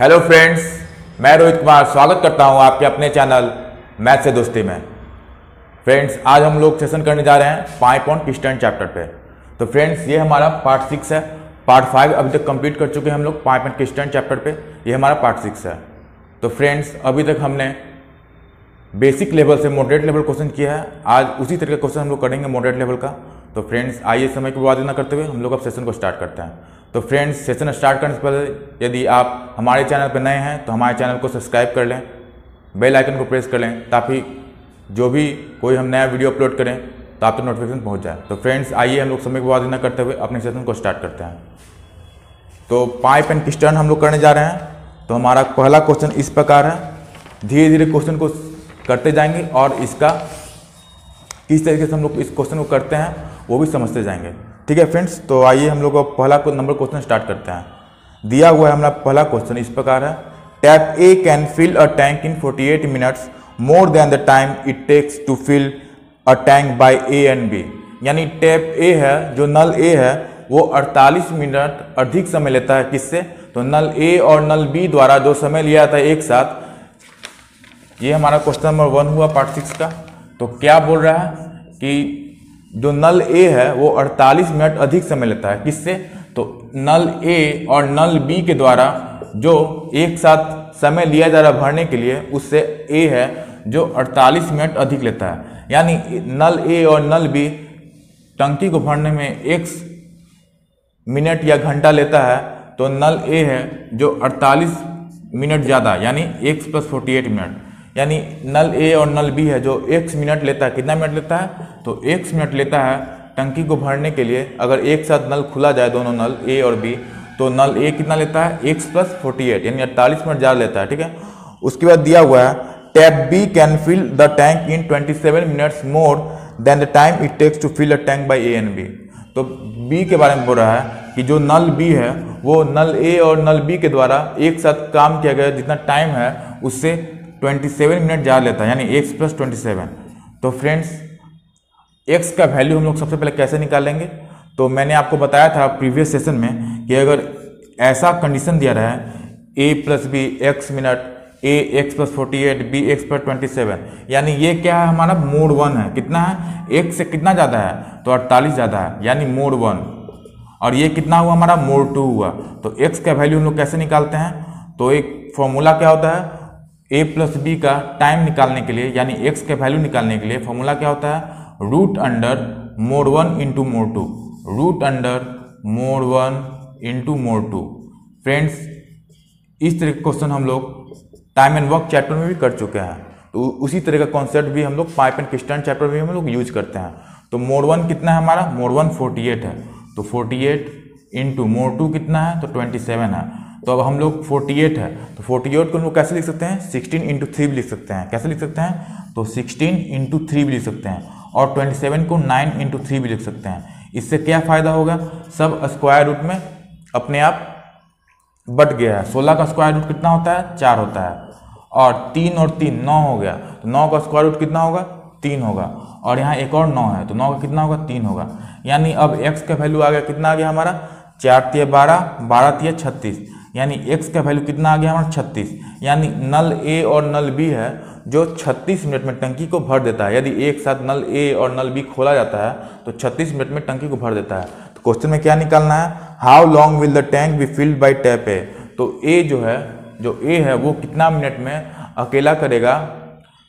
Hello friends मैं रोहित कुमार स्वागत करता हूँ आपके अपने चैनल मैथ से दोस्ती में। फ्रेंड्स आज हम लोग सेशन करने जा रहे हैं पाइप ऑन पिस्टन चैप्टर पे। तो फ्रेंड्स ये हमारा पार्ट सिक्स है। पार्ट फाइव अभी तक कंप्लीट कर चुके हैं हम लोग पाइप एंड पिस्टन चैप्टर पे। ये हमारा पार्ट सिक्स है। तो फ्रेंड्स अभी तक हमने बेसिक लेवल से मॉडरेट लेवल क्वेश्चन किया है। आज उसी तरह का क्वेश्चन हम लोग करेंगे मॉडरेट लेवल का। तो फ्रेंड्स आइए समय की बर्बादी न करते हुए हम लोग अब सेशन को स्टार्ट करते हैं। तो फ्रेंड्स सेशन स्टार्ट करने से पहले यदि आप हमारे चैनल पर नए हैं तो हमारे चैनल को सब्सक्राइब कर लें बेल आइकन को प्रेस कर लें, ताकि जो भी कोई हम नया वीडियो अपलोड करें तो आप तक नोटिफिकेशन पहुँच जाए। तो फ्रेंड्स आइए हम लोग समय की बर्बादी न करते हुए अपने सेशन को स्टार्ट करते हैं। तो पाइप एंड पिस्टन हम लोग करने जा रहे हैं। तो हमारा पहला क्वेश्चन इस प्रकार है। धीरे धीरे क्वेश्चन को करते जाएँगे और इसका किस तरीके से हम लोग इस क्वेश्चन को करते हैं, वो भी समझते जाएँगे। ठीक है फ्रेंड्स तो आइए हम लोग पहला नंबर क्वेश्चन स्टार्ट करते हैं। दिया हुआ है हमारा पहला क्वेश्चन, इस प्रकार है। Tap A can fill a tank in 48 minutes more than the time it takes to fill a tank by A and B यानी टैप ए है, जो नल ए है, वो 48 मिनट अधिक समय लेता है किससे? तो नल ए और नल बी द्वारा जो समय लिया था एक साथ, ये हमारा क्वेश्चन नंबर वन हुआ पार्ट सिक्स का। तो क्या बोल रहा है कि जो नल ए है, वो 48 मिनट अधिक समय लेता है। किससे? तो नल ए और नल बी के द्वारा जो एक साथ समय लिया जा रहा भरने के लिए, उससे ए है, जो 48 मिनट अधिक लेता है। यानी नल ए और नल बी टंकी को भरने में एक मिनट या घंटा लेता है तो नल ए है जो 48 मिनट ज़्यादा, यानी एक प्लस फोर्टी मिनट। यानी नल ए और नल बी है जो एक्स मिनट लेता है। कितना मिनट लेता है? तो एक मिनट लेता है टंकी को भरने के लिए, अगर एक साथ नल खुला जाए दोनों नल ए और बी तो नल ए कितना लेता है? एक्स प्लस फोर्टी एट यानी अड़तालीस मिनट ज़्यादा लेता है, ठीक है? उसके बाद दिया हुआ है, tap B can fill the tank in 27 minutes more than the time it takes to fill a tank by A and B तो बी के बारे में बोल रहा है कि जो नल बी है, वो नल ए और नल बी के द्वारा एक साथ काम किया गया जितना टाइम है, उससे 27 मिनट ज़्यादा लेता है, यानी एक्स प्लस ट्वेंटी तो फ्रेंड्स एक्स का वैल्यू हम लोग सबसे पहले कैसे निकालेंगे? तो मैंने आपको बताया था प्रीवियस सेशन में कि अगर ऐसा कंडीशन दिया रहा है A plus B X minute A X plus forty eight B X plus twenty seven यानी ये क्या है हमारा मोड वन है। कितना है? एक से कितना ज़्यादा है? तो अड़तालीस ज़्यादा है, यानी मोड वन और ये कितना हुआ? हमारा मोड टू हुआ। तो एक्स का वैल्यू हम लोग कैसे निकालते हैं? तो एक फॉर्मूला क्या होता है? ए प्लस बी का टाइम निकालने के लिए, यानी एक्स के वैल्यू निकालने के लिए फॉर्मूला क्या होता है? Root under mod one into mod two root under mod one into mod two friends इस तरह के क्वेश्चन हम लोग टाइम एंड वर्क चैप्टर में भी कर चुके हैं। तो उसी तरह का कॉन्सेप्ट भी हम लोग पाइप एंड क्रिस्टन चैप्टर में हम लोग यूज़ करते हैं। तो मोड वन कितना है हमारा? मोड वन फोर्टी एट है। तो forty eight into mod two कितना है? तो ट्वेंटी सेवन है। तो अब हम लोग फोर्टी एट है। तो फोर्टी एट को हम लोग कैसे लिख सकते हैं? सिक्सटीन इंटू थ्री भी लिख सकते हैं। कैसे लिख सकते हैं? तो सिक्सटीन इंटू थ्री भी लिख सकते हैं। और ट्वेंटी सेवन को नाइन इंटू थ्री भी लिख सकते हैं। इससे क्या फ़ायदा होगा? सब स्क्वायर रूट में अपने आप बट गया है। सोलह का स्क्वायर रूट कितना होता है? चार होता है। और तीन और तीन, नौ हो गया। तो नौ का स्क्वायर रूट कितना होगा? तीन होगा। और यहाँ एक और नौ है। तो नौ का कितना होगा? तीन होगा। यानी अब एक्स का वैल्यू आ गया। कितना आ गया हमारा? चार तिया बारह बारह तिया छत्तीस। यानी एक्स का वैल्यू कितना आ गया हमारा छत्तीस। यानी नल ए और नल बी है, जो 36 मिनट में टंकी को भर देता है। यदि एक साथ नल ए और नल बी खोला जाता है तो 36 मिनट में टंकी को भर देता है। तो क्वेश्चन में क्या निकालना है? How long will the tank be filled by tap A तो ए जो है, जो ए है, वो कितना मिनट में अकेला करेगा?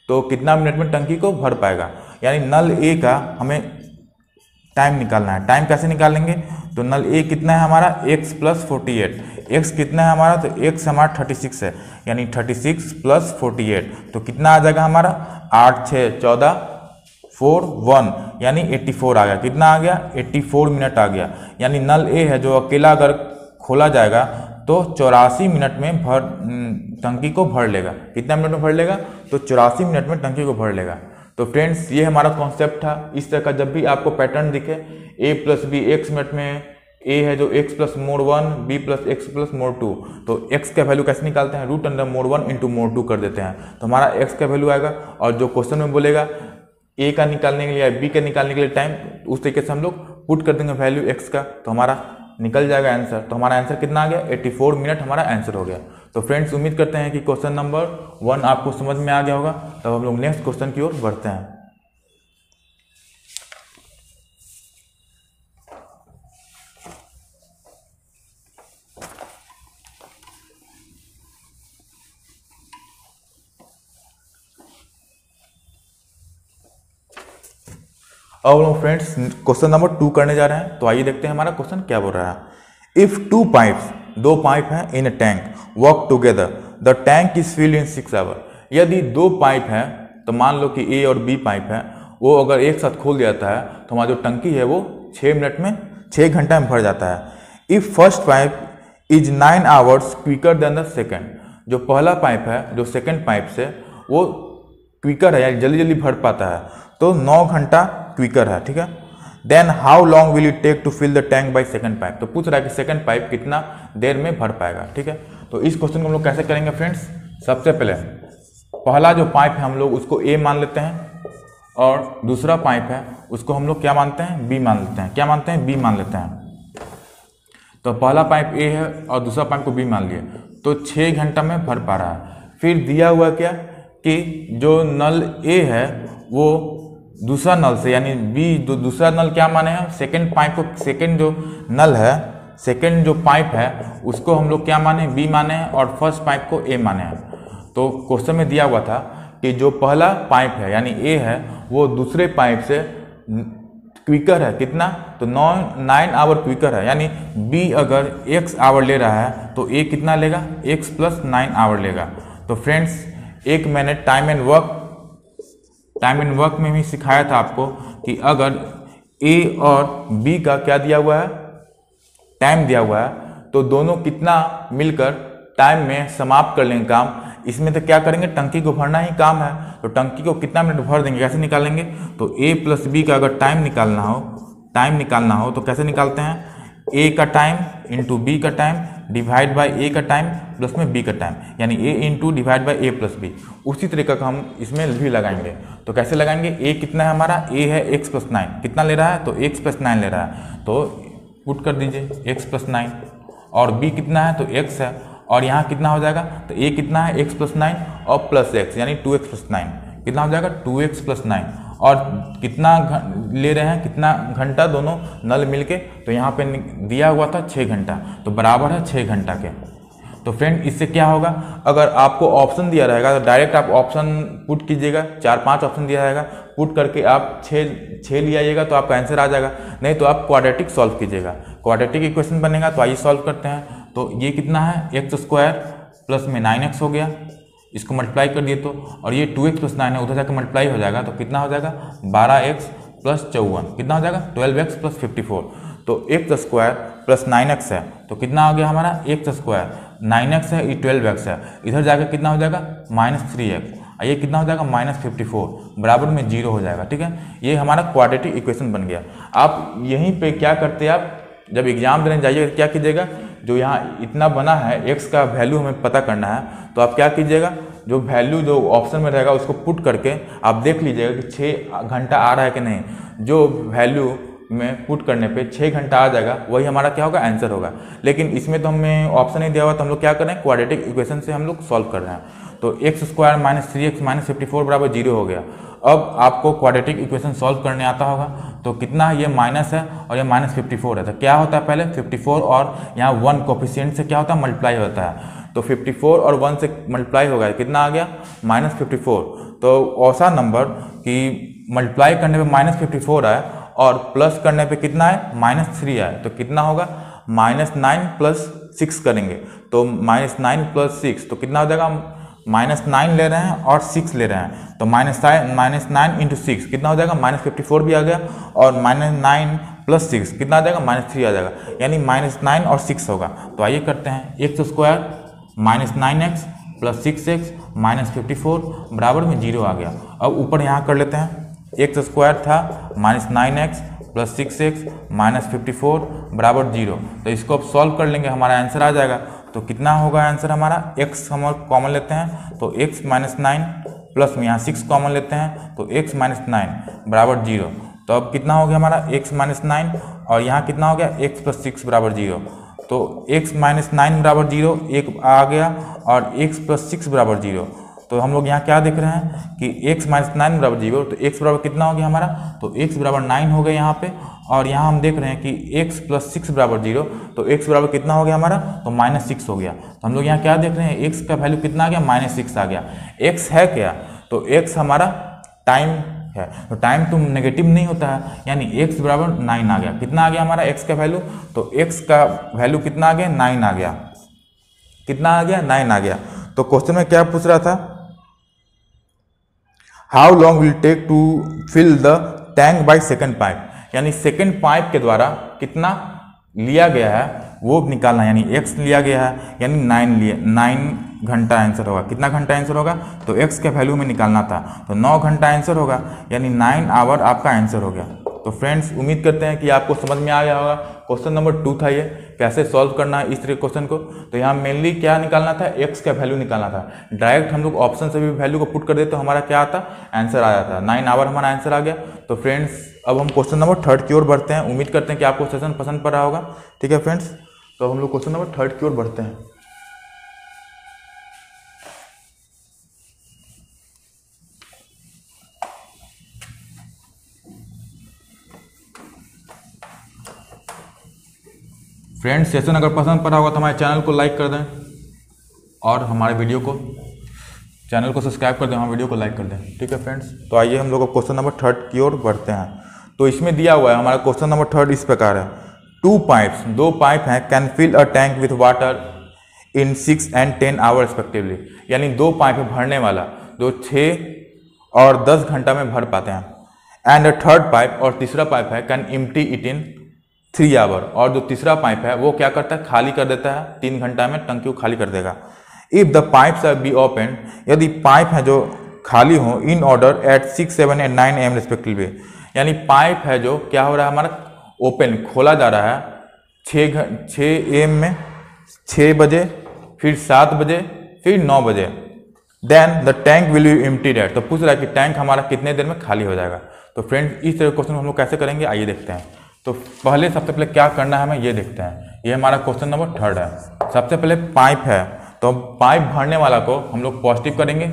तो कितना मिनट में टंकी को भर पाएगा? यानी नल ए का हमें टाइम निकालना है। टाइम कैसे निकालेंगे? तो नल ए कितना है हमारा? X plus forty eight. X कितना है हमारा? तो एक्स हमारा थर्टी सिक्स है। यानी thirty six plus forty eight. तो कितना आ जाएगा हमारा? आठ छः चौदह, फोर, वन। यानी एट्टी फोर आ गया। कितना आ गया? एट्टी फोर मिनट आ गया। यानी नल ए है जो अकेला अगर खोला जाएगा तो चौरासी मिनट में भर टंकी को भर लेगा। कितना मिनट में भर लेगा? तो चौरासी मिनट में टंकी को भर लेगा। तो फ्रेंड्स ये हमारा कॉन्सेप्ट था। इस तरह का जब भी आपको पैटर्न दिखे A plus B X minute में ए है जो X plus mod one B plus X plus mod two तो एक्स का वैल्यू कैसे निकालते हैं? Root under mod one into mod two कर देते हैं। तो हमारा एक्स का वैल्यू आएगा और जो क्वेश्चन में बोलेगा ए का निकालने के लिए या बी का निकालने के लिए टाइम उस तरीके से हम लोग पुट कर देंगे वैल्यू एक्स का। तो हमारा निकल जाएगा आंसर तो हमारा आंसर कितना आ गया? 84 मिनट हमारा आंसर हो गया। तो फ्रेंड्स उम्मीद करते हैं कि क्वेश्चन नंबर वन आपको समझ में आ गया होगा। तब हम लोग नेक्स्ट क्वेश्चन की ओर बढ़ते हैं। अब लोग फ्रेंड्स क्वेश्चन नंबर टू करने जा रहे हैं। तो आइए देखते हैं हमारा क्वेश्चन क्या बोल रहा है। इफ़ टू पाइप्स दो पाइप हैं in a tank work together the tank is filled in six hour यदि दो पाइप हैं तो मान लो कि ए और बी पाइप है, वो अगर एक साथ खोल जाता है तो हमारा जो टंकी है वो छः मिनट में छः घंटा में भर जाता है। If first pipe is nine hours quicker than the second जो पहला पाइप है, जो सेकेंड पाइप से, वो क्विकर है, यानी जल्दी जल्दी भर पाता है। तो नौ घंटा क्विकर है, ठीक है? Then how long will it take to fill the tank by second pipe तो पूछ रहा है कि सेकंड पाइप कितना देर में भर पाएगा, ठीक है? तो इस क्वेश्चन को हम लोग कैसे करेंगे फ्रेंड्स सबसे पहले, पहला जो पाइप है हम लोग उसको ए मान लेते हैं और दूसरा पाइप है उसको हम लोग क्या मानते हैं? बी मान लेते हैं। क्या मानते हैं? बी मान लेते हैं। तो पहला पाइप ए है और दूसरा पाइप को बी मान लिए। तो छः घंटा में भर पा रहा है। फिर दिया हुआ क्या? कि जो नल ए है, वो दूसरा नल से, यानी बी जो दूसरा नल क्या माने हैं? सेकेंड पाइप को सेकेंड जो नल है सेकेंड जो पाइप है, उसको हम लोग क्या माने? बी माने हैं और फ़र्स्ट पाइप को ए माने हैं। तो क्वेश्चन में दिया हुआ था कि जो पहला पाइप है, यानी ए है, वो दूसरे पाइप से क्विकर है। कितना? तो नौ नाइन आवर क्विकर है। यानी बी अगर एक्स आवर ले रहा है तो ए कितना लेगा? एक्स प्लस नाइन आवर लेगा। तो फ्रेंड्स एक मैंने time and work time and work में भी सिखाया था आपको कि अगर ए और बी का क्या दिया हुआ है? टाइम दिया हुआ है तो दोनों कितना मिलकर टाइम में समाप्त कर लेंगे काम? इसमें तो क्या करेंगे? टंकी को भरना ही काम है। तो टंकी को कितना मिनट भर देंगे? कैसे निकालेंगे? तो ए प्लस बी का अगर टाइम निकालना हो टाइम निकालना हो तो कैसे निकालते हैं? ए का टाइम इंटू बी का टाइम डिवाइड बाय ए का टाइम प्लस में बी का टाइम यानी A into divide by A plus B उसी तरीका का हम इसमें भी लगाएँगे. तो कैसे लगाएँगे? ए कितना है हमारा? ए है एक्स प्लस नाइन कितना ले रहा है? तो एक्स प्लस नाइन ले रहा है. तो पुट कर दीजिए. एक्स प्लस नाइन और बी कितना है? तो एक्स है. और यहाँ कितना हो जाएगा? तो ए कितना है? एक्स प्लस नाइन और प्लस एक्स यानी टू एक्स प्लस नाइन कितना हो जाएगा? टू एक्स प्लस नाइन और कितना ले रहे हैं, कितना घंटा दोनों नल मिलके तो यहाँ पे दिया हुआ था छः घंटा तो बराबर है छः घंटा के। तो फ्रेंड, इससे क्या होगा? अगर आपको ऑप्शन दिया रहेगा तो डायरेक्ट आप ऑप्शन पुट कीजिएगा, चार पाँच ऑप्शन दिया रहेगा, पुट करके आप छः छः ले आइएगा तो आपका आंसर आ जाएगा। नहीं तो आप क्वाड्रेटिक सॉल्व कीजिएगा। क्वाड्रेटिक इक्वेशन बनेगा तो आइए सॉल्व करते हैं। तो ये कितना है? एक्स स्क्वायर प्लस में नाइन एक्स हो गया। इसको मल्टीप्लाई कर दिए तो और ये टू एक्स प्लस नाइन है, उधर जाकर मल्टीप्लाई हो जाएगा तो कितना हो जाएगा? बारह एक्स प्लस चौवन। कितना हो जाएगा? Twelve X plus fifty four तो X square plus nine X है। तो कितना हो गया हमारा? एक्स स्क्वायर नाइन एक्स है, ये ट्वेल्व एक्स है। इधर जाकर कितना हो जाएगा? माइनस थ्री एक्स ये कितना हो जाएगा? माइनस फिफ्टी फोर बराबर में ज़ीरो हो जाएगा, ठीक है? ये हमारा क्वाड्रेटिक इक्वेशन बन गया। आप यहीं पे क्या करते आप? जब एग्ज़ाम देने जाइए, क्या कीजिएगा? जो यहाँ इतना बना है एक्स का वैल्यू हमें पता करना है तो आप क्या कीजिएगा, जो वैल्यू जो ऑप्शन में रहेगा, उसको पुट करके आप देख लीजिएगा कि छः घंटा आ रहा है कि नहीं। जो वैल्यू में पुट करने पे छः घंटा आ जाएगा, वही हमारा क्या होगा आंसर होगा। लेकिन इसमें तो हमें ऑप्शन नहीं दिया हुआ तो हम लोग क्या करें क्वाड्रेटिक इक्वेशन से हम लोग सॉल्व कर रहे हैं। तो X square minus three X minus fifty four बराबर ज़ीरो हो गया। अब आपको क्वाड्रेटिक इक्वेशन सॉल्व करने आता होगा। तो कितना है? ये माइनस है और ये माइनस फिफ्टी फोर है। तो क्या होता है पहले? फिफ्टी फोर और यहाँ वन कोफिशियंट से क्या होता है? मल्टीप्लाई होता है। तो 54 और वन से मल्टीप्लाई हो गया कितना आ गया? माइनस फिफ्टी फोर तो ऐसा नंबर कि मल्टीप्लाई करने पे माइनस फिफ्टी फोर आए और प्लस करने पे कितना है माइनस थ्री आए तो कितना होगा? माइनस नाइन प्लस सिक्स करेंगे। तो माइनस नाइन प्लस सिक्स तो कितना हो जाएगा? माइनस नाइन ले रहे हैं और सिक्स ले रहे हैं। तो minus minus nine into six कितना हो जाएगा? माइनस फिफ्टी फोर भी आ गया और माइनस नाइन प्लस सिक्स कितना आ जाएगा? माइनस थ्री आ जाएगा। यानी माइनस नाइन और सिक्स होगा। तो आइए करते हैं। X square, minus nine X plus six X minus fifty four बराबर में ज़ीरो आ गया। अब ऊपर यहाँ कर लेते हैं। एक्स स्क्वायर था, minus nine X plus six X minus fifty four बराबर ज़ीरो। तो इसको अब सॉल्व कर लेंगे, हमारा आंसर आ जाएगा। तो कितना होगा आंसर हमारा? X हम कॉमन लेते हैं तो x माइनस नाइन प्लस में यहाँ सिक्स कॉमन लेते हैं तो x माइनस नाइन बराबर ज़ीरो तो अब कितना हो गया हमारा? एक्स माइनस नाइन और यहाँ कितना हो गया? एक्स प्लस सिक्स बराबर ज़ीरो तो x माइनस नाइन बराबर ज़ीरो एक आ गया और x प्लस सिक्स बराबर ज़ीरो तो हम लोग यहाँ क्या देख रहे हैं कि x माइनस नाइन बराबर ज़ीरो तो x बराबर कितना हो गया हमारा? तो x बराबर नाइन हो गया यहाँ पे और यहाँ हम देख रहे हैं कि x प्लस सिक्स बराबर ज़ीरो तो x बराबर कितना हो गया हमारा? तो माइनस सिक्स हो गया। तो हम लोग यहाँ क्या देख रहे हैं? x का वैल्यू कितना आ गया? माइनस सिक्स आ गया। x है क्या? तो x हमारा टाइम है। तो टाइम तो नेगेटिव नहीं होता है। यानी x बराबर नाइन आ गया। कितना आ गया हमारा x का वैल्यू तो x का वैल्यू कितना आ गया? नाइन आ गया। कितना आ गया? नाइन आ गया। तो क्वेश्चन में क्या पूछ रहा था? How long will take to fill the tank by second pipe यानी सेकेंड पाइप के द्वारा कितना लिया गया है, वो निकालना यानी x लिया गया है, यानी नाइन लिए नाइन घंटा आंसर होगा। कितना घंटा आंसर होगा? तो x के वैल्यू में निकालना था। तो नौ घंटा आंसर होगा। यानी नाइन आवर आपका आंसर हो गया। तो फ्रेंड्स उम्मीद करते हैं कि आपको समझ में आ गया होगा। क्वेश्चन नंबर टू था ये, कैसे सॉल्व करना है इस तरह क्वेश्चन को। तो यहाँ मेनली क्या निकालना था? एक्स का वैल्यू निकालना था। डायरेक्ट हम लोग ऑप्शन से भी वैल्यू को पुट कर दे तो हमारा क्या आता? आंसर आ जाता। नाइन आवर हमारा आंसर आ गया। तो फ्रेंड्स अब हम क्वेश्चन नंबर थर्ड की ओर बढ़ते हैं। उम्मीद करते हैं कि आपको सेशन पसंद पड़ होगा। ठीक है फ्रेंड्स तो हम लोग क्वेश्चन नंबर थर्ड की ओर बढ़ते हैं। फ्रेंड्स सेशन अगर पसंद पड़ा होगा तो हमारे चैनल को लाइक कर दें और हमारे वीडियो को चैनल को सब्सक्राइब कर दें हमारे वीडियो को लाइक कर दें। ठीक है फ्रेंड्स तो आइए हम लोग क्वेश्चन नंबर थर्ड की ओर बढ़ते हैं। तो इसमें दिया हुआ है, हमारा क्वेश्चन नंबर थर्ड इस प्रकार है। टू पाइप्स दो पाइप हैं can fill a tank with water in six and ten hour respectively यानी दो पाइप भरने वाला, जो छः और दस घंटा में भर पाते हैं। एंड अ थर्ड पाइप और तीसरा पाइप है can empty it in three hour और जो तीसरा पाइप है, वो क्या करता है? खाली कर देता है, तीन घंटा में टंकी को खाली कर देगा। If the pipes are be open यदि पाइप है जो खाली हो in order at six seven and nine AM respectively यानी पाइप है जो क्या हो रहा है हमारा? ओपन, खोला जा रहा है। छः छः एम में छः बजे, फिर सात बजे, फिर नौ बजे। Then the tank will you empty date तो पूछ रहा है कि टैंक हमारा कितने देर में खाली हो जाएगा? तो फ्रेंड्स इस तरह क्वेश्चन हम लोग कैसे करेंगे? आइए देखते हैं। तो पहले सबसे पहले क्या करना है हमें ये देखते हैं। ये हमारा क्वेश्चन नंबर थर्ड है। सबसे पहले पाइप है। तो पाइप भरने वाला को हम लोग पॉजिटिव करेंगे।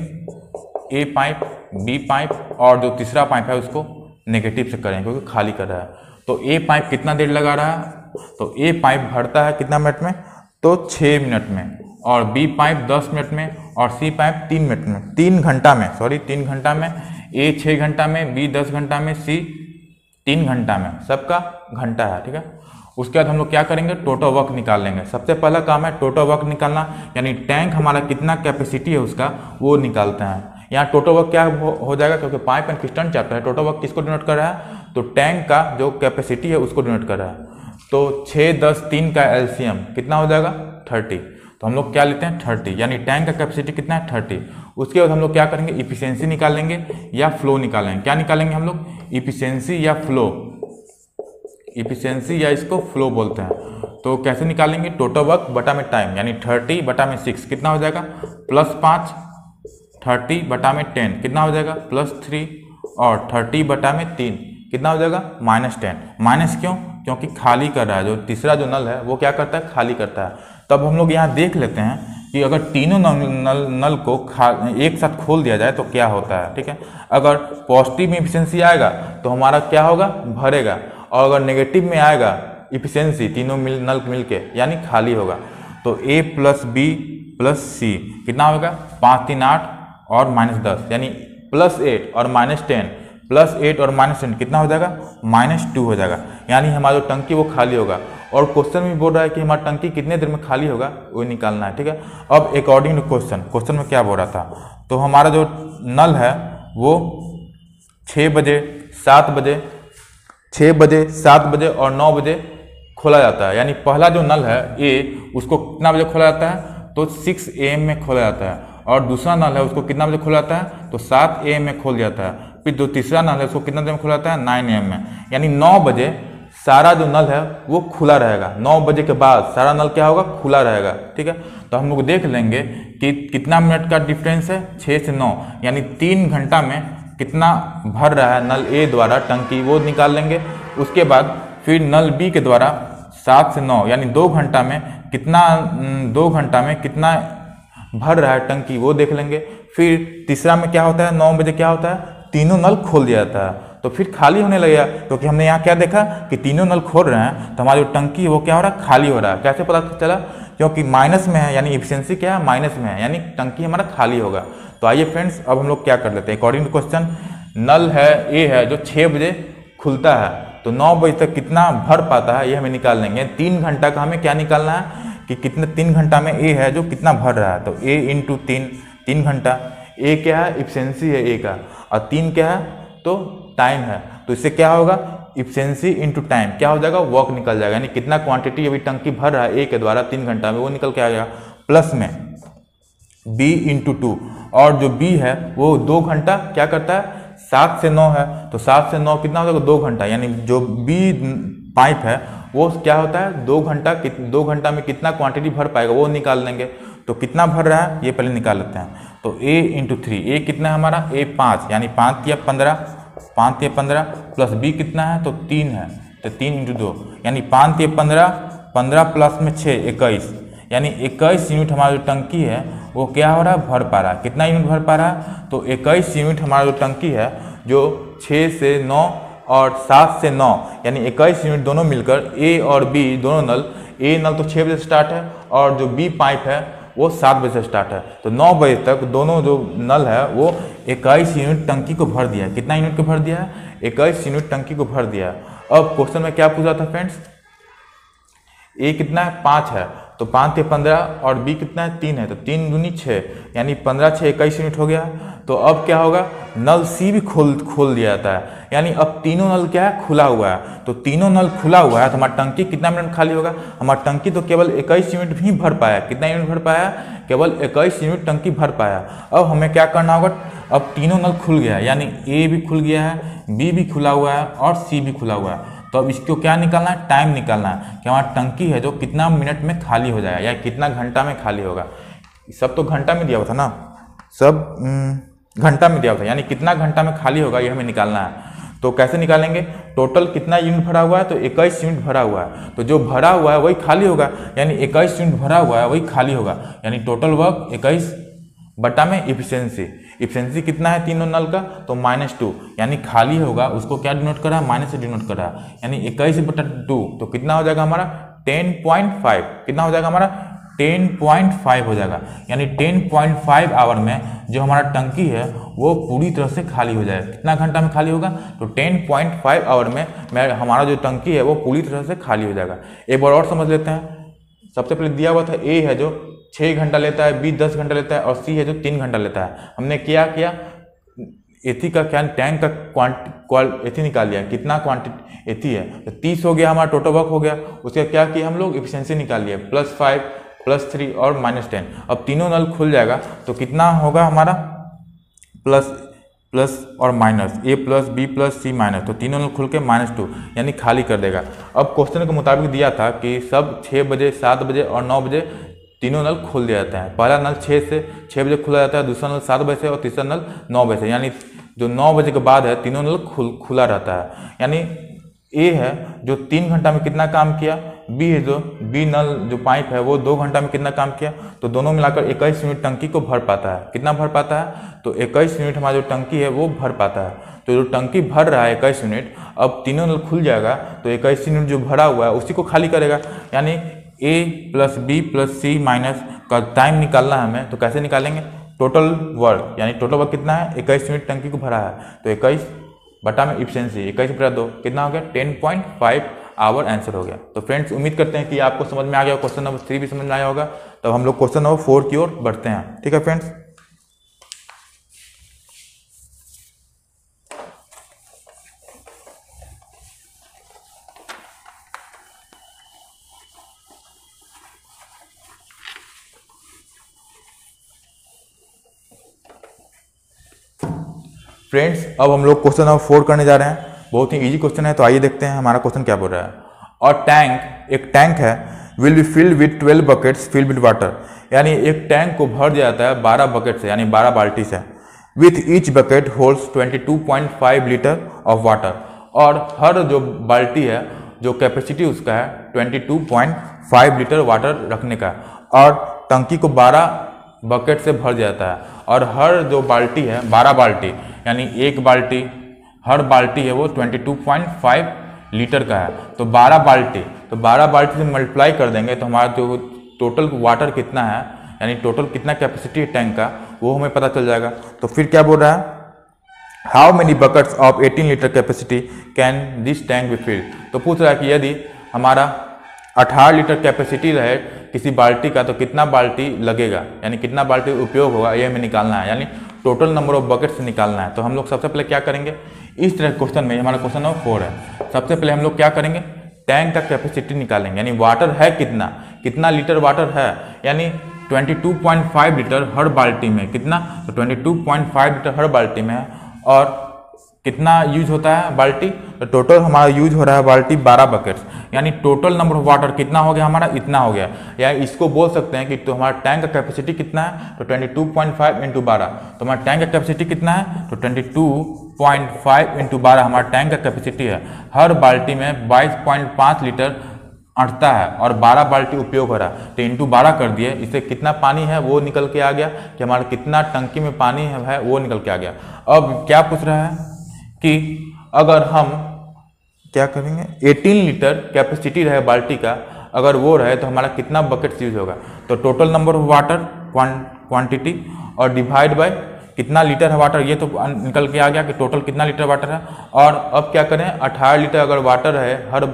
ए पाइप बी पाइप और जो तीसरा पाइप है उसको नेगेटिव से करें, क्योंकि खाली कर रहा है। तो ए पाइप कितना देर लगा रहा है? तो ए पाइप भरता है कितना मिनट में? तो छः मिनट में। और बी पाइप दस मिनट में, और सी पाइप तीन मिनट में। तीन घंटा में सॉरी तीन घंटा में। ए छः घंटा में बी दस घंटा में सी तीन घंटा में। सबका घंटा है, ठीक है? उसके बाद हम लोग क्या करेंगे? टोटल वर्क निकाल लेंगे। सबसे पहला काम है टोटल वर्क निकालना, यानी टैंक हमारा कितना कैपेसिटी है उसका, वो निकालते हैं। यहाँ टोटल वर्क क्या हो, जाएगा? क्योंकि पाइप एंड पिस्टन चैप्टर है। टोटल वर्क किसको डिनोट कर रहा है? तो टैंक का जो कैपेसिटी है उसको डिनोट कर रहा है। तो छः दस तीन का एलसीएम कितना हो जाएगा? थर्टी। तो हम लोग क्या लेते हैं? थर्टी। यानी टैंक का कैपेसिटी कितना है? थर्टी। उसके बाद हम लोग क्या करेंगे? इफिशियंसी निकालेंगे या फ्लो निकालेंगे। क्या निकालेंगे हम लोग? इफिशियंसी या फ्लो। इफिशियंसी या इसको फ्लो बोलते हैं। तो कैसे निकालेंगे? टोटल वर्क बटा में टाइम यानी थर्टी बटा में सिक्स कितना हो जाएगा? प्लस पाँच। थर्टी बटा में टेन कितना हो जाएगा? प्लस थ्री और थर्टी बटा में तीन कितना हो जाएगा? Minus ten. माइनस क्यों? क्योंकि खाली कर रहा है। जो तीसरा जो नल है वो क्या करता है? खाली करता है। तब हम लोग यहाँ देख लेते हैं कि अगर तीनों नल नल, नल को खा एक साथ खोल दिया जाए तो क्या होता है? ठीक है? अगर पॉजिटिव में इफिशियंसी आएगा तो हमारा क्या होगा? भरेगा। और अगर नेगेटिव में आएगा इफिशियंसी तीनों मिल नल मिल के यानी खाली होगा। तो A plus B plus C कितना होगा? पाँच तीन आठ और माइनस दस, यानी प्लस एट और माइनस टेन प्लस एट और माइनस टेन कितना हो जाएगा? माइनस टू हो जाएगा। यानी हमारा जो टंकी वो खाली होगा। और क्वेश्चन भी बोल रहा है कि हमारा टंकी कितने देर में खाली होगा? वो निकालना है, ठीक है? अब अकॉर्डिंग टू क्वेश्चन क्वेश्चन में क्या बोल रहा था? तो हमारा जो नल है, वो छः बजे, सात बजे छः बजे, सात बजे और नौ बजे खोला जाता है। यानी पहला जो नल है, ए, उसको कितना बजे खोला जाता है? तो सिक्स ए में खोला जाता है। और दूसरा नल है, उसको कितना बजे खोला जाता है? तो सात ए में खोल जाता है। फिर जो तीसरा नल है, उसको कितना देर में खोला जाता है? नाइन एम में। यानी नौ बजे सारा जो नल है, वो खुला रहेगा। नौ बजे के बाद सारा नल क्या होगा? खुला रहेगा। ठीक है? तो हम लोग देख लेंगे कि कितना मिनट का डिफरेंस है? छः से नौ। यानी तीन घंटा में कितना भर रहा है नल ए द्वारा टंकी, वो निकाल लेंगे। उसके बाद फिर नल बी के द्वारा सात से नौ। यानी दो घंटा में कितना, दो घंटा में कितना भर रहा है, टंकी, वो देख लेंगे। फिर तीसरा में क्या होता है? नौ बजे क्या होता है? तीनों नल खोल दिया जाता है। तो फिर खाली होने लगेगा, क्योंकि हमने यहाँ क्या देखा कि तीनों नल खोल रहे हैं तो हमारी जो टंकी है, वो क्या हो रहा है? खाली हो रहा है। कैसे पता चला? क्योंकि माइनस में है, यानी इफिशियंसी क्या है? माइनस में है, यानी टंकी हमारा खाली होगा। तो आइए फ्रेंड्स अब हम लोग क्या कर लेते हैं? अकॉर्डिंग टू क्वेश्चन नल है, ए है, जो छः बजे खुलता है तो नौ बजे तक कितना भर पाता है, ये हमें निकाल लेंगे। तीन घंटा का हमें क्या निकालना है? कि कितने तीन घंटा में ए है जो कितना भर रहा है। तो ए इंटू तीन तीन घंटा। ए क्या है? इफिशेंसी है ए का। और तीन क्या है? तो टाइम है। तो इससे क्या होगा? इफिशेंसी इंटू टाइम क्या हो जाएगा? वर्क निकल जाएगा। यानी कितना क्वांटिटी अभी टंकी भर रहा है ए के द्वारा तीन घंटा में, वो निकल के आ जाएगा प्लस में। बी इंटू टू और जो बी है, वो दो घंटा क्या करता है? सात से नौ है। तो सात से नौ कितना हो जाएगा? दो घंटा। यानी जो बी पाइप है वो क्या होता है? दो घंटा दो घंटा में कितना क्वांटिटी भर पाएगा, वो निकाल लेंगे तो कितना भर रहा है? ये पहले निकाल लेते हैं। तो ए इंटू थ्री ए कितना है हमारा? ए पाँच, यानी पाँच या पंद्रह, पाँच या पंद्रह प्लस बी कितना है? तो तीन है। तो तीन इंटू दो, यानी पाँच या पंद्रह पंद्रह प्लस में छः इक्कीस। यानी इक्कीस यूनिट हमारा जो टंकी है, वो क्या हो रहा है? भर पा रहा है। कितना यूनिट भर पा रहा है? तो इक्कीस यूनिट हमारा जो टंकी है, जो छः से नौ और सात से नौ, यानी इक्कीस यूनिट दोनों मिलकर ए और बी दोनों नल ए नल तो छः बजे से स्टार्ट है और जो बी पाइप है वो सात बजे से स्टार्ट है। तो नौ बजे तक दोनों जो नल है वो इक्कीस यूनिट टंकी को भर दिया है। कितना यूनिट को भर दिया है? इक्कीस यूनिट टंकी को भर दिया है। अब क्वेश्चन में क्या पूछा था फ्रेंड्स ए कितना है? पाँच है। तो पाँच थे पंद्रह और बी कितना है? तीन है। तो तीन दूनी छः। यानी पंद्रह छः इक्कीस यूनिट हो गया। तो अब क्या होगा? नल सी भी खोल खोल दिया जाता है। यानी अब तीनों नल क्या है? खुला हुआ है। तो तीनों नल खुला हुआ है तो हमारा टंकी कितना मिनट खाली होगा? हमारा टंकी तो केवल इक्कीस यूनिट भी भर पाया। कितना यूनिट भर पाया? केवल इक्कीस यूनिट टंकी भर पाया। अब हमें क्या करना होगा? अब तीनों नल खुल गया। यानी ए भी खुल गया है, बी भी खुला हुआ है और सी भी खुला हुआ है। तो अब इसको क्या निकालना है? टाइम निकालना है। कि हमारा टंकी है जो कितना मिनट में खाली हो जाएगा या कितना घंटा में खाली होगा। सब तो घंटा में दिया हुआ था ना? सब हम्म, घंटा में दिया हुआ था। यानी कितना घंटा में खाली होगा ये हमें निकालना है। तो कैसे निकालेंगे? टोटल कितना यूनिट भरा हुआ है? तो इक्कीस यूनिट भरा हुआ है। तो जो भरा हुआ है वही खाली होगा। यानी इक्कीस यूनिट भरा हुआ है वही खाली होगा। यानी टोटल वर्क इक्कीस बटा में इफिशियंसी इफिशियंसी कितना है तीनों नल का? तो माइनस टू यानी खाली होगा, उसको क्या डिनोट करा? माइनस से डिनोट करा। यानी इक्कीस बटा टू तो कितना हो जाएगा हमारा? टेन पॉइंट फाइव कितना हो जाएगा हमारा? टेन पॉइंट फाइव हो जाएगा। यानी टेन पॉइंट फाइव आवर में जो हमारा टंकी है, वो पूरी तरह से खाली हो जाएगा कितना घंटा में खाली होगा? तो टेन पॉइंट फाइव आवर मैं हमारा जो टंकी है, वो पूरी तरह से खाली हो जाएगा। एक बार और समझ लेते हैं। सबसे पहले दिया हुआ था ए है जो छः घंटा लेता है बी दस घंटा लेता है और सी है जो तीन घंटा लेता है। हमने क्या, किया। एथी का क्या, टैंक का क्वांट एथी निकाल लिया। कितना क्वांटिटी एथी है? तो तीस हो गया हमारा टोटल वर्क हो गया। उसके क्या किया हम लोग? इफिशियंसी निकाल लिया प्लस फाइव प्लस थ्री और माइनस टेन अब तीनों नल खुल जाएगा तो कितना होगा हमारा? प्लस प्लस और minus A plus B plus C minus तो तीनों नल खुल के माइनस टू यानी खाली कर देगा। अब क्वेश्चन के मुताबिक दिया था कि सब छः बजे, सात बजे और नौ बजे तीनों नल खोल दिया जाता है। पहला नल छः से छः बजे खुला जाता है, दूसरा नल सात बजे से और तीसरा नल नौ बजे से। यानी जो नौ बजे के बाद है, तीनों नल खुल, खुला रहता है। यानी ए है जो तीन घंटा में कितना काम किया, बी है जो, बी नल जो पाइप है वो दो घंटा में कितना काम किया तो दोनों मिलाकर इक्कीस यूनिट टंकी को भर पाता है। कितना भर पाता है? तो इक्कीस यूनिट हमारा जो टंकी है वो भर पाता है। तो जो टंकी भर रहा है इक्कीस यूनिट, अब तीनों नल खुल जाएगा तो इक्कीस यूनिट जो भरा हुआ है उसी को खाली करेगा। यानी A plus B plus C minus का टाइम निकालना है हमें तो कैसे निकालेंगे? टोटल वर्क यानी टोटल वर्क कितना है? इक्कीस यूनिट टंकी को भरा है। तो इक्कीस बटा में इफिशेंसी इक्कीस बटा दो, कितना हो गया? Ten point five hour answer हो गया। तो फ्रेंड्स उम्मीद करते हैं कि आपको समझ में आ गया क्वेश्चन नंबर थ्री भी समझ में आया होगा। तब तो हम लोग क्वेश्चन नंबर फोर की ओर बढ़ते हैं। ठीक है फ्रेंड्स फ्रेंड्स अब हम लोग क्वेश्चन नंबर फोर करने जा रहे हैं। बहुत ही इजी क्वेश्चन है तो आइए देखते हैं हमारा क्वेश्चन क्या बोल रहा है। और टैंक एक टैंक है will be filled with twelve buckets filled with water यानी एक टैंक को भर दिया जाता है बारह बकेट से, यानी बारह बाल्टी से। With each bucket holds 22.5 litre of water और हर जो बाल्टी है, जो कैपेसिटी उसका है 22.5 लीटर वाटर रखने का। और टंकी को 12 बकेट से भर जाता है। और हर जो बाल्टी है 12 बाल्टी यानी एक बाल्टी, हर बाल्टी है वो 22.5 लीटर का है। तो 12 बाल्टी तो 12 बाल्टी से मल्टीप्लाई कर देंगे तो हमारा जो टोटल वाटर कितना है, यानी टोटल कितना कैपेसिटी है टैंक का, वो हमें पता चल जाएगा। तो फिर क्या बोल रहा है? How many buckets of 18 litre capacity can this tank be filled तो पूछ रहा है कि यदि हमारा 18 लीटर कैपेसिटी रहे किसी बाल्टी का तो कितना बाल्टी लगेगा? यानी कितना बाल्टी उपयोग होगा? ये हमें निकालना है। यानी टोटल नंबर ऑफ़ बकेट्स निकालना है। तो हम लोग सबसे पहले क्या करेंगे? इस तरह क्वेश्चन में, हमारा क्वेश्चन नंबर फोर है। सबसे पहले हम लोग क्या करेंगे? टैंक का कैपेसिटी निकालेंगे। यानी वाटर है कितना? कितना लीटर वाटर है? यानी 22.5 लीटर हर बाल्टी में। कितना? तो 22.5 लीटर हर बाल्टी में है। और कितना यूज़ होता है बाल्टी? तो टोटल हमारा यूज़ हो रहा है बाल्टी 12 बकेट्स यानी टोटल नंबर ऑफ़ वाटर कितना हो गया हमारा? इतना हो गया। या इसको बोल सकते हैं कि तो हमारा टैंक का कैपेसिटी कितना है? तो 22.5 टू पॉइंट फाइव इंटू बारह. तो हमारा टैंक का कैपेसिटी कितना है? तो 22.5 टू पॉइंट फाइव इंटू बारह हमारा टैंक का कैपेसिटी है। हर बाल्टी में 22.5 लीटर अटता है और 12 बाल्टी उपयोग हो रहा है। तो इंटू बारह कर दिए। इससे कितना पानी है वो निकल के आ गया। कि हमारा कितना टंकी में पानी है वो निकल के आ गया। अब क्या पूछ रहा है? कि अगर हम क्या करेंगे? 18 लीटर कैपेसिटी रहे बाल्टी का, अगर वो रहे तो हमारा कितना बकेट यूज़ होगा? तो total number of water quantity और डिवाइड बाय कितना लीटर है वाटर ये तो निकल के आ गया कि टोटल कितना लीटर वाटर है। और अब क्या करें? 18 लीटर अगर वाटर है हर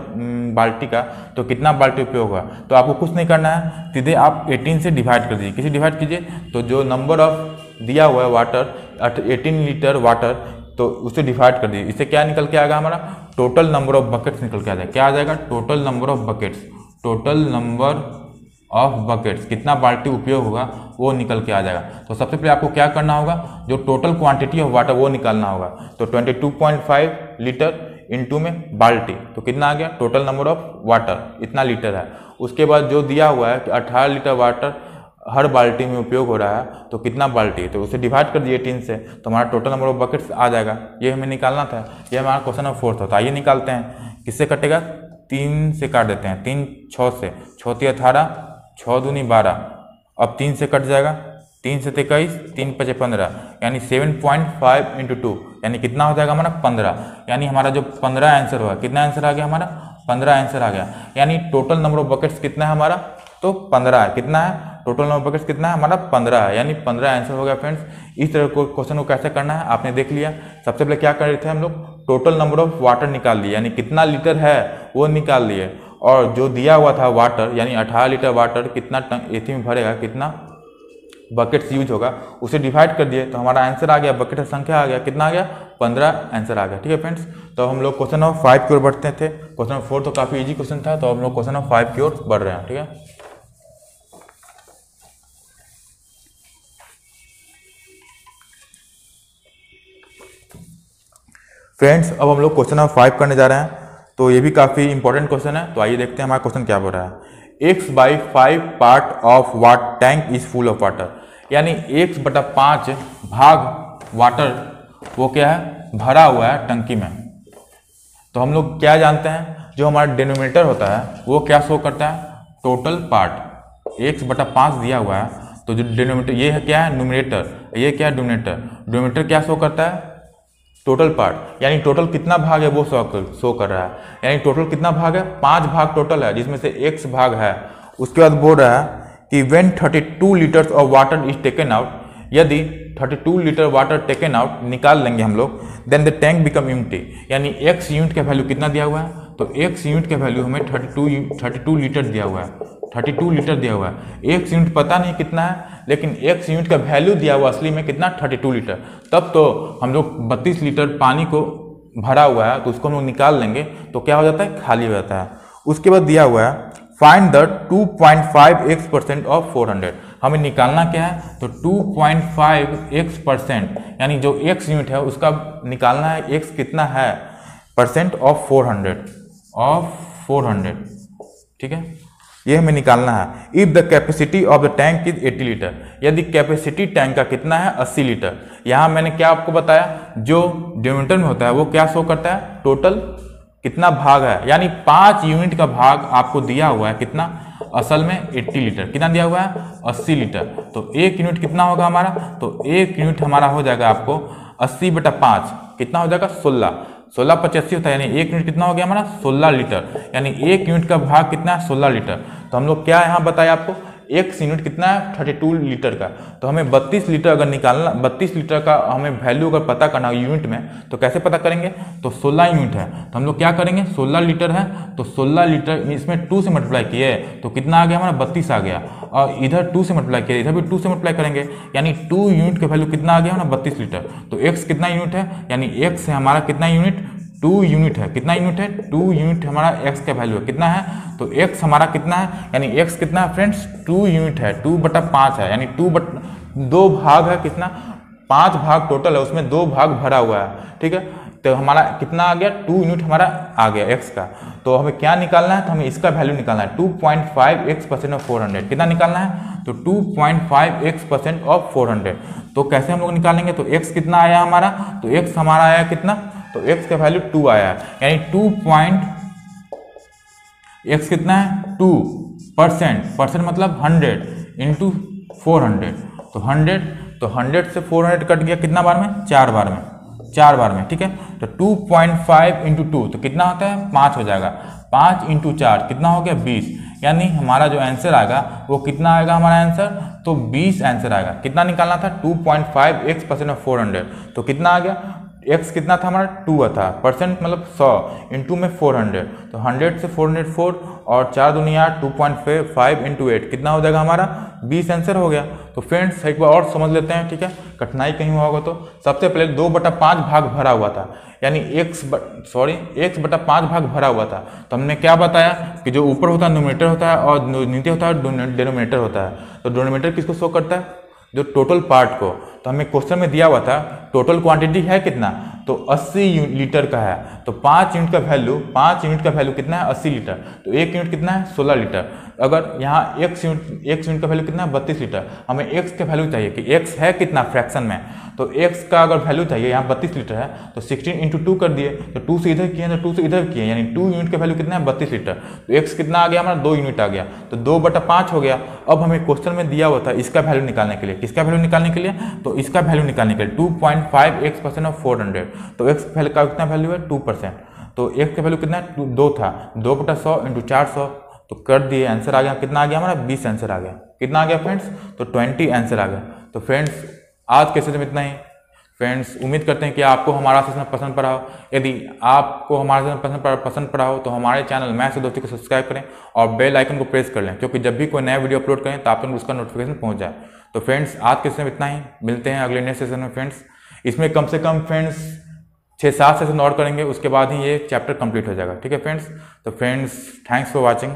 बाल्टी का तो कितना बाल्टी उपयोग हुआ तो आपको कुछ नहीं करना है। सीधे आप 18 से डिवाइड कर दीजिए। किसी डिवाइड कीजिए? तो जो नंबर ऑफ़ दिया हुआ है वाटर 18 लीटर वाटर तो उसे डिवाइड कर दीजिए। इससे क्या निकल के आएगा हमारा? टोटल नंबर ऑफ़ बकेट्स निकल के आ जाएगा। क्या आ जाएगा? Total number of buckets total number of buckets कितना बाल्टी उपयोग होगा, वो निकल के आ जाएगा। तो सबसे पहले आपको क्या करना होगा? जो टोटल क्वांटिटी ऑफ़ वाटर वो निकालना होगा। तो 22.5 लीटर इनटू में बाल्टी। तो कितना आ गया? टोटल नंबर ऑफ़ वाटर इतना लीटर है। उसके बाद जो दिया हुआ है कि 18 लीटर वाटर हर बाल्टी में उपयोग हो रहा है तो कितना बाल्टी है? तो उसे डिवाइड कर दिए टीन से तो हमारा टोटल नंबर ऑफ़ बकेट्स आ जाएगा। ये हमें निकालना था। ये हमारा क्वेश्चन नंबर फोर्थ होता है। आइए निकालते हैं। किससे कटेगा? तीन से काट देते हैं। तीन छः से। छोती अठारह छः दूनी बारह। अब तीन से कट जाएगा। तीन से तेईस, तीन पचे पंद्रह। यानी seven point five into two यानी कितना हो जाएगा हमारा? पंद्रह। यानी हमारा जो पंद्रह आंसर हुआ, कितना आंसर आ गया हमारा? पंद्रह आंसर आ गया। यानी टोटल नंबर ऑफ़ बकेट्स कितना है हमारा? तो पंद्रह है। कितना है? टोटल नंबर बकेट्स कितना है? हमारा पंद्रह है। यानी पंद्रह आंसर हो गया फ्रेंड्स इस तरह को क्वेश्चन को कैसे करना है? आपने देख लिया। सबसे पहले क्या कर रहे थे हम लोग? टोटल नंबर ऑफ़ वाटर निकाल लिए। यानी कितना लीटर है, वो निकाल लिए। और जो दिया हुआ था वाटर यानी अठारह लीटर वाटर कितना एथी में भरेगा, कितना बकेट्स यूज़ होगा, उसे डिवाइड कर दिए। तो हमारा आंसर आ गया बकेट संख्या आ गया। कितना आ गया? पंद्रह आंसर आ गया। ठीक है फ्रेंड्स तो हम लोग क्वेश्चन नंबर फाइव की ओर बढ़ते थे। क्वेश्चन नंबर फोर तो काफ़ी इजी क्वेश्चन था। तो हम लोग क्वेश्चन नंबर फाइव की ओर बढ़ रहे हैं। ठीक है? फ्रेंड्स अब हम लोग क्वेश्चन नंबर फाइव करने जा रहे हैं तो ये भी काफ़ी इंपॉर्टेंट क्वेश्चन है तो आइए देखते हैं हमारा क्वेश्चन क्या बोल रहा है। X by five part of what tank is full of water यानी एक्स बटा पाँच भाग वाटर वो क्या है? भरा हुआ है टंकी में। तो हम लोग क्या जानते हैं? जो हमारा डिनोमिनेटर होता है, वो क्या शो करता है? टोटल पार्ट एक्स बटा पाँच दिया हुआ है तो जो डिनोमिनेटर ये है क्या है? न्यूमिनेटर ये क्या है? डोमिनेटर डोमिनेटर क्या शो करता है? टोटल पार्ट यानी टोटल कितना भाग है वो शो कर शो कर रहा है। यानी टोटल कितना भाग है? पाँच भाग टोटल है, जिसमें से एक्स भाग है। उसके बाद बोल रहा है कि when 32 litres of water is taken out यदि 32 लीटर वाटर टेकन आउट निकाल लेंगे हम लोग then the tank become unity यानी एक्स यूनिट का वैल्यू कितना दिया हुआ है? तो एक्स यूनिट का वैल्यू हमें 32 32 लीटर दिया हुआ है। 32 लीटर दिया हुआ है। एक यूनिट पता नहीं कितना है लेकिन एक यूनिट का वैल्यू दिया हुआ असली में कितना? 32 लीटर तब तो हम लोग 32 लीटर पानी को भरा हुआ है तो उसको हम लोग निकाल लेंगे तो क्या हो जाता है? खाली हो जाता है। उसके बाद दिया हुआ है find the 2.5 X percent of 400 हमें निकालना क्या है? तो 2.5 एक्स परसेंट यानी जो एक्स यूनिट है, उसका निकालना है एक्स कितना है? परसेंट ऑफ़ 400 ऑफ़ 400 ठीक है? ये हमें निकालना है। If the capacity of the tank is 80 litre यदि कैपेसिटी टैंक का कितना है 80 लीटर यहाँ मैंने क्या आपको बताया? जो डिनोमीटर में होता है, वो क्या शो करता है? टोटल कितना भाग है? यानी पाँच यूनिट का भाग आपको दिया हुआ है कितना? असल में 80 लीटर कितना दिया हुआ है? 80 लीटर तो एक यूनिट कितना होगा हमारा? तो एक यूनिट हमारा हो जाएगा आपको 80 बटा पाँच। कितना हो जाएगा? 16 सोलह पचासी होता है, यानी एक यूनिट कितना हो गया हमारा? सोलह लीटर। यानी एक यूनिट का भाग कितना? है सोलह लीटर। तो हम लोग क्या यहाँ बताया आपको? एक यूनिट कितना है? थर्टी टू लीटर का। तो हमें बत्तीस लीटर अगर निकालना, बत्तीस लीटर का हमें वैल्यू अगर पता करना यूनिट में तो कैसे पता करेंगे? तो सोलह यूनिट है। तो हम लोग क्या करेंगे? सोलह लीटर है। तो सोलह लीटर इसमें टू से मल्टीप्लाई किए तो कितना आ गया? हमारा बत्तीस आ गया। और इधर टू से मल्टीप्लाई किया इधर भी टू से मल्टीप्लाई करेंगे। यानी टू यूनिट का वैल्यू कितना आ गया? हमारा बत्तीस लीटर तो एक्स कितना यूनिट है? यानी एक्स है हमारा कितना यूनिट टू यूनिट है। कितना यूनिट है? टू यूनिट हमारा एक्स का वैल्यू है। कितना है? तो एक्स हमारा कितना है? यानी एक्स कितना है फ्रेंड्स टू यूनिट है। टू बटा पाँच है। यानी टू बट, दो भाग है कितना? पाँच भाग टोटल है। उसमें दो भाग भरा हुआ है। ठीक है? तो हमारा कितना आ गया? टू यूनिट हमारा आ गया एक्स का। तो हमें क्या निकालना है? तो हमें इसका वैल्यू निकालना है। Two point five X percent of four hundred. कितना निकालना है? तो two point five X percent of four hundred. तो कैसे हम लोग निकालेंगे? तो एक्स कितना आया हमारा? तो एक्स हमारा आया कितना? तो x का वैल्यू टू आया यानी टू पॉइंट एक्स कितना है? टू परसेंट परसेंट मतलब हंड्रेड इंटू फोर हंड्रेड तो हंड्रेड तो हंड्रेड से फोर हंड्रेड कट गया कितना बार में? चार बार में। चार बार में, ठीक है? तो two point five into two तो कितना होता है? पाँच हो जाएगा। पाँच इंटू चार, कितना हो गया? बीस। यानी हमारा जो आंसर आएगा, वो कितना आएगा हमारा आंसर तो बीस आंसर आएगा। कितना निकालना था? Two point five X percent of four hundred तो कितना आ गया? एक्स कितना था हमारा? टू था। परसेंट मतलब सौ इंटू में फोर हंड्रेड तो हंड्रेड से फोर हंड्रेड फोर और चार दुनिया two point five into eight कितना हो जाएगा हमारा? बीस आंसर हो गया। तो फ्रेंड्स एक बार और समझ लेते हैं, ठीक है? कठिनाई कहीं हुआ होगा तो। सबसे पहले दो बटा पाँच भाग भरा हुआ था। यानी एक्स सॉरी एक्स बटा पाँच भाग भरा हुआ था। तो हमने क्या बताया कि जो ऊपर होता है नोमीटर होता है और नीचे होता है डेनोमीटर होता है। तो डोनोमीटर किसको शो करता है? जो टोटल पार्ट को तो हमें क्वेश्चन में दिया हुआ था टोटल क्वांटिटी है कितना? तो 80 लीटर का है। तो पाँच यूनिट का वैल्यू पाँच यूनिट का वैल्यू कितना है? 80 लीटर तो एक यूनिट कितना है? 16 लीटर अगर यहाँ एक्स यूनिट एक्स यूनिट का वैल्यू कितना है? बत्तीस लीटर। हमें एक्स का वैल्यू चाहिए कि एक्स है कितना फ्रैक्शन में? तो एक्स का अगर वैल्यू चाहिए, यहाँ बत्तीस लीटर है तो सिक्सटीन इंटू टू कर दिए तो टू से इधर किए तो टू से इधर किए यानी टू यूनिट का वैल्यू कितना है? बत्तीस लीटर। तो एक्स कितना आ गया? हमारा दो यूनिट आ गया। तो दो बटा पाँच हो गया। अब हमें क्वेश्चन में दिया हुआ था इसका वैल्यू निकालने के लिए। किसका वैल्यू निकालने के लिए? तो इसका वैल्यू निकालने के लिए two point five X percent of four hundred तो एक्स का कितना वैल्यू है? टू परसेंट तो एक्स का वैल्यू कितना है? दो था। दो बटा सौ इंटू चार सौ। तो कर दिए आंसर आ गया। कितना आ गया हमारा? बीस आंसर आ गया। कितना आ गया फ्रेंड्स तो ट्वेंटी आंसर आ गया। तो फ्रेंड्स आज के सेशन में इतना ही। फ्रेंड्स उम्मीद करते हैं कि आपको हमारा सेशन पसंद पड़ा हो। यदि आपको हमारा सेशन पसंद पड़ा पसंद पड़ा हो तो हमारे चैनल मैथ से दोस्ती को सब्सक्राइब करें और बेल आइकन को प्रेस कर लें। क्योंकि जब भी कोई नया वीडियो अपलोड करें तो आप तक उसका नोटिफिकेशन पहुँच जाए। तो फ्रेंड्स आज के सेशन में इतना ही। मिलते हैं अगले नेक्स्ट सेशन में फ्रेंड्स इसमें कम से कम फ्रेंड्स छः सात सेशन और करेंगे। उसके बाद ही ये चैप्टर कंप्लीट हो जाएगा। ठीक है फ्रेंड्स तो फ्रेंड्स थैंक्स फॉर वॉचिंग